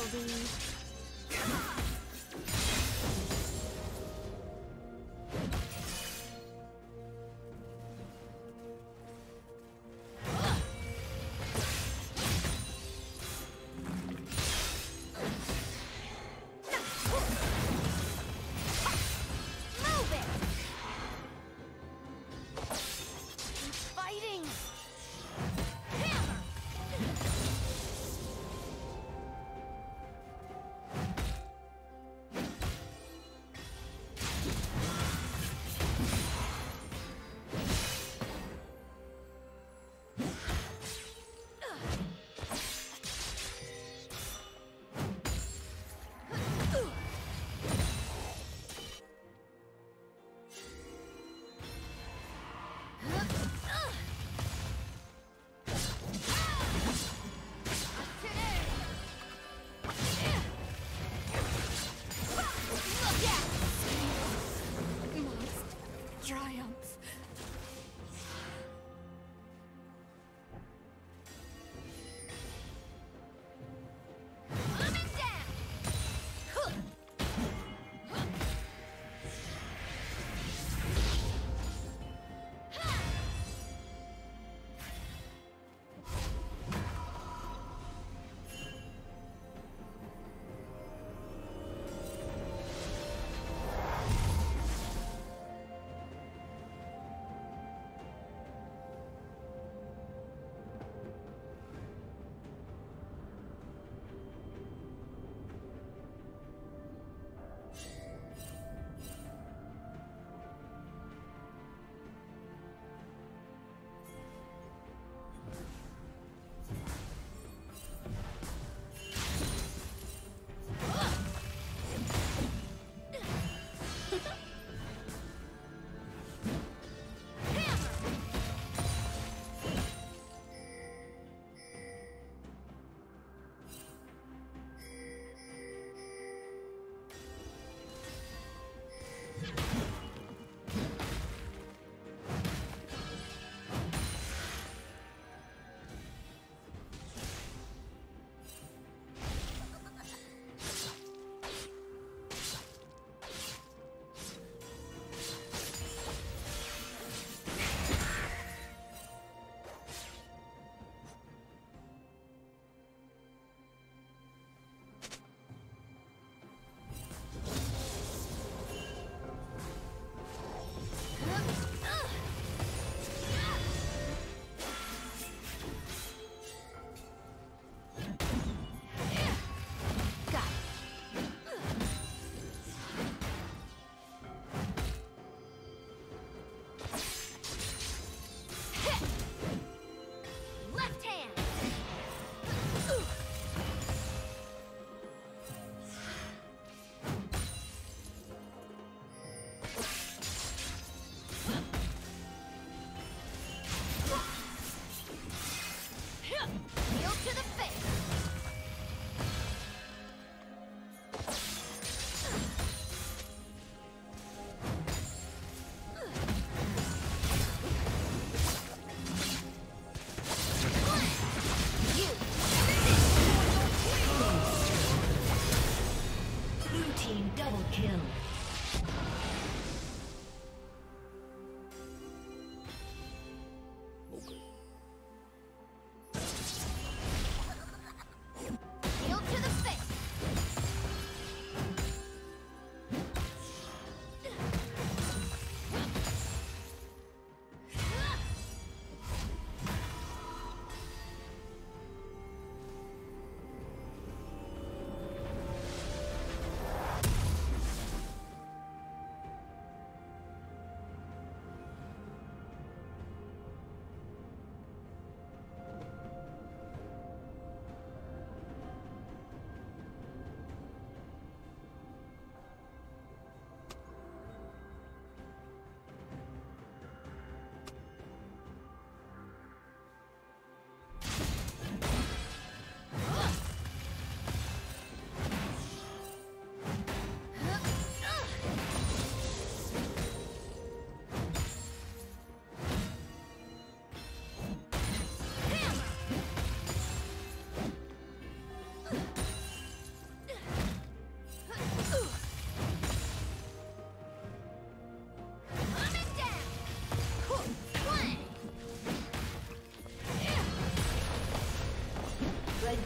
Fielding.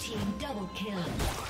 Team double kill.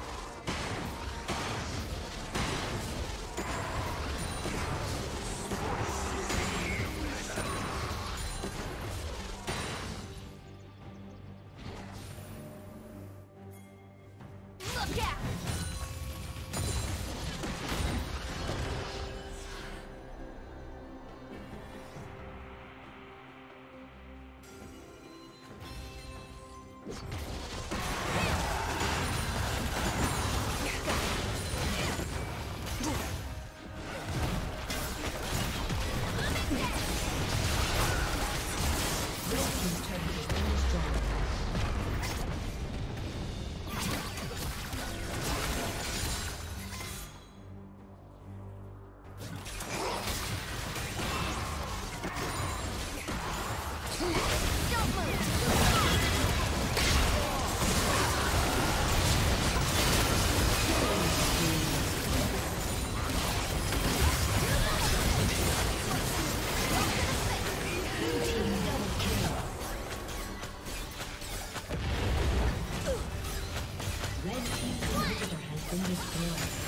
destroyed.